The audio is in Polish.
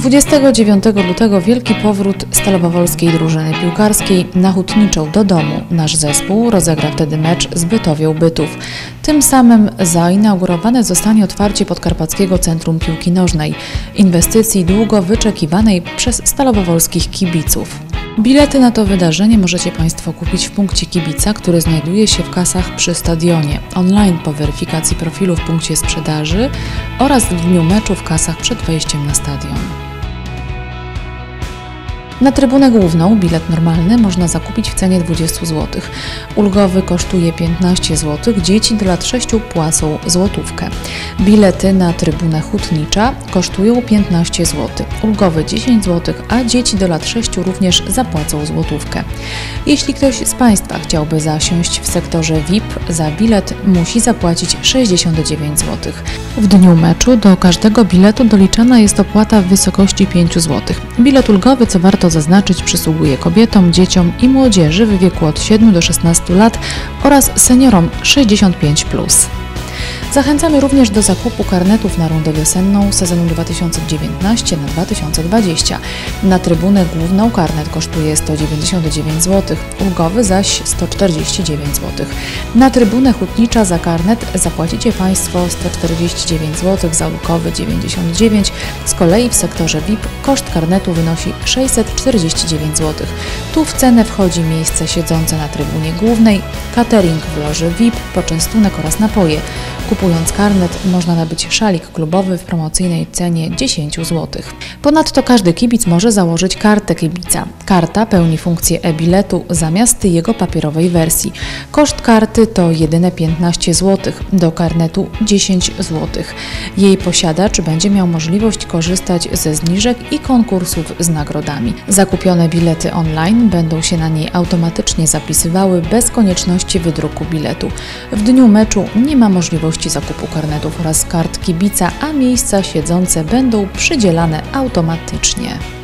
29 lutego wielki powrót Stalowowolskiej drużyny piłkarskiej na Hutniczą do domu. Nasz zespół rozegra wtedy mecz z Bytowią Bytów. Tym samym zainaugurowane zostanie otwarcie Podkarpackiego Centrum Piłki Nożnej, inwestycji długo wyczekiwanej przez stalowowolskich kibiców. Bilety na to wydarzenie możecie Państwo kupić w punkcie kibica, który znajduje się w kasach przy stadionie, online po weryfikacji profilu w punkcie sprzedaży oraz w dniu meczu w kasach przed wejściem na stadion. Na trybunę główną bilet normalny można zakupić w cenie 20 zł. Ulgowy kosztuje 15 zł, dzieci do lat 6 płacą złotówkę. Bilety na trybunę hutnicza kosztują 15 zł. Ulgowy 10 zł, a dzieci do lat 6 również zapłacą złotówkę. Jeśli ktoś z Państwa chciałby zasiąść w sektorze VIP, za bilet musi zapłacić 69 zł. W dniu meczu do każdego biletu doliczana jest opłata w wysokości 5 zł. Bilet ulgowy, co warto zaznaczyć, przysługuje kobietom, dzieciom i młodzieży w wieku od 7 do 16 lat oraz seniorom 65+. Zachęcamy również do zakupu karnetów na rundę wiosenną sezonu 2019 na 2020. Na trybunę główną karnet kosztuje 199 zł, ulgowy zaś 149 zł. Na trybunę hutnicza za karnet zapłacicie Państwo 149 zł, za ulgowy 99. Z kolei w sektorze VIP koszt karnetu wynosi 649 zł. Tu w cenę wchodzi miejsce siedzące na trybunie głównej, catering w loży VIP, poczęstunek oraz napoje. Kupując karnet można nabyć szalik klubowy w promocyjnej cenie 10 zł. Ponadto każdy kibic może założyć kartę kibica. Karta pełni funkcję e-biletu zamiast jego papierowej wersji. Koszt karty to jedyne 15 zł, do karnetu 10 zł. Jej posiadacz będzie miał możliwość korzystać ze zniżek i konkursów z nagrodami. Zakupione bilety online będą się na niej automatycznie zapisywały bez konieczności wydruku biletu. W dniu meczu nie ma możliwości zakupu karnetów oraz kart kibica, a miejsca siedzące będą przydzielane automatycznie.